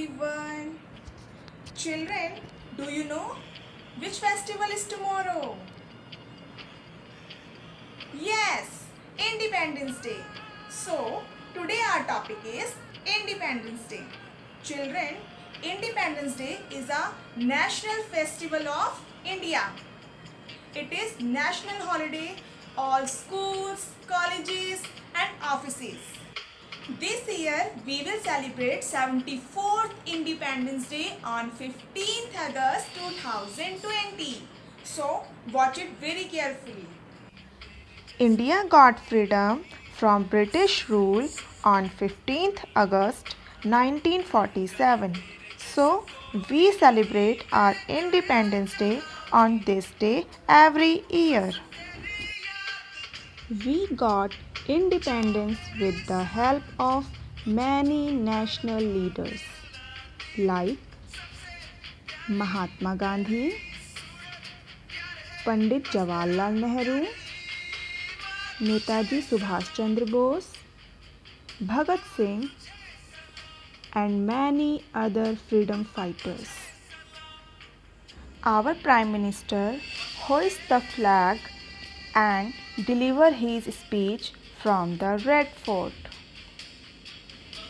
everyone. Children, do you know which festival is tomorrow? Yes, Independence Day. So, today our topic is Independence Day. Children, Independence Day is a national festival of India. It is national holiday all schools, colleges and offices. This year we will celebrate 74th Independence Day on 15th August 2020. So watch it very carefully. India got freedom from British rule on 15th August 1947. So, we celebrate our Independence Day on this day every year. We got independence with the help of many national leaders like Mahatma Gandhi, Pandit Jawaharlal Nehru, Netaji Subhash Chandra Bose, Bhagat Singh, and many other freedom fighters. Our Prime Minister hoists the flag and deliver his speech from the Red Fort.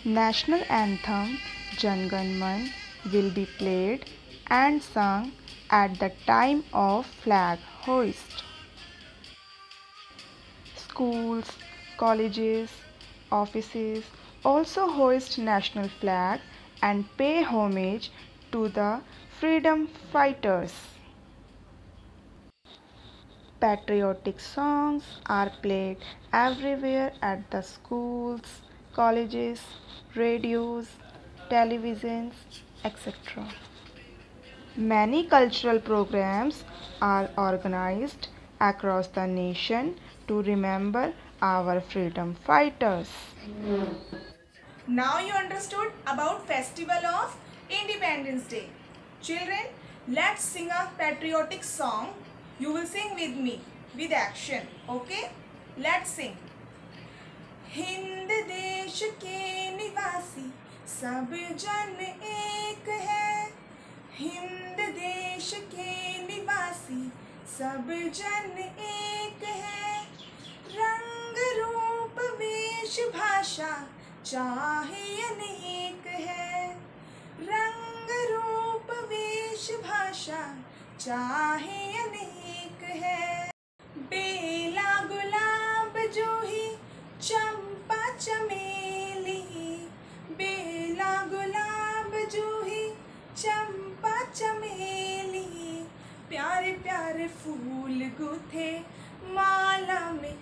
National anthem Jan Gan Man will be played and sung at the time of flag hoist. Schools, colleges, offices also hoist national flag and pay homage to the freedom fighters. Patriotic songs are played everywhere at the schools, colleges, radios, televisions, etc. Many cultural programs are organized across the nation to remember our freedom fighters. Now you understood about festival of Independence Day. Children, let's sing a patriotic song. You will sing with me, with action. Okay? Let's sing. Hind देश के निवासी सब जन एक है हिंद देश के निवासी सब जन एक है रंग रूप, वेश, भाषा चाहे अनेक है रंग रूप, वेश, भाषा चाहे अनेक है। बेला गुलाब जूही चंपा चमेली, बेला गुलाब जूही चंपा चमेली प्यारे प्यारे फूल गुथे माला में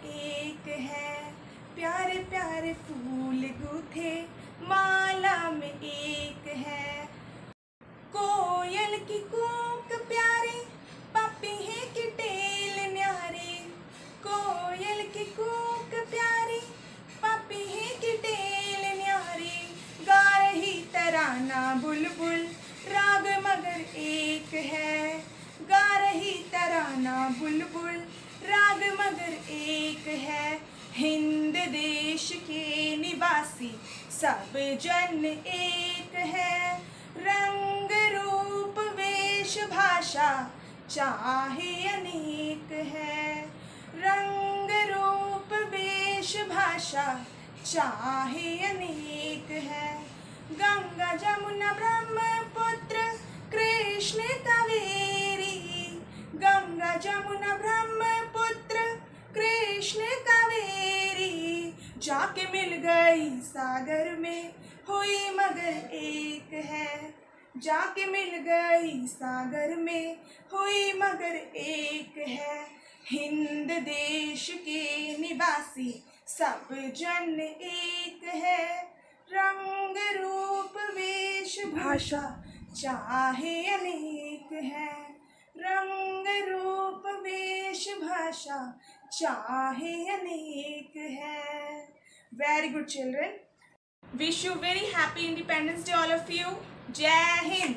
राग मगर एक है। गा रही तराना बुलबुल, राग मगर एक है। हिंद देश के निवासी, सब जन एक है। रंग रूप वेश भाषा चाहे अनेक है। रंग रूप वेश भाषा चाहे अनेक है। गंगा, जमुना, ब्रह्मपुत्र कृष्ण कावेरी गंगा जमुना ब्रह्मपुत्र कृष्ण कावेरी जाके मिल गई सागर में, हुई मगर एक है। जाके मिल गई सागर में, हुई मगर एक है। हिंद देश के निवासी सब जन एक है। रंग रूप, वेश भाषा चाहे अनेक है, रंग रूप, वेश, भाषा, चाहे अनेक है। Very good children wish you very happy independence day all of you जय हिंद